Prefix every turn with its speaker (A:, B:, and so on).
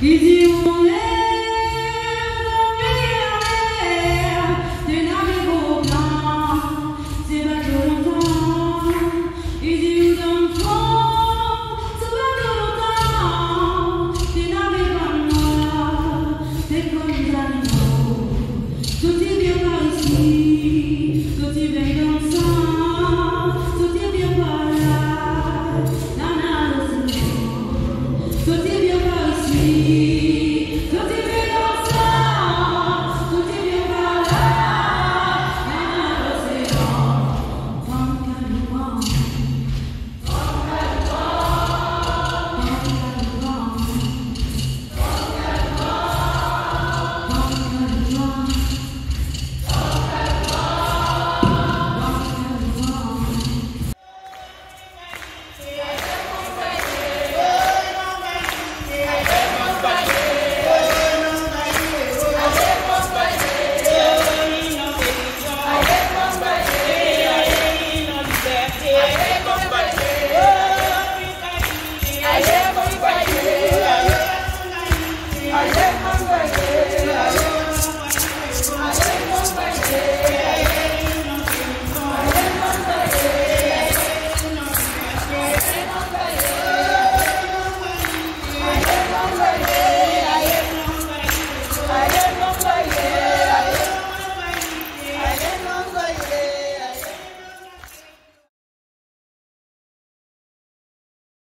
A: Easy one.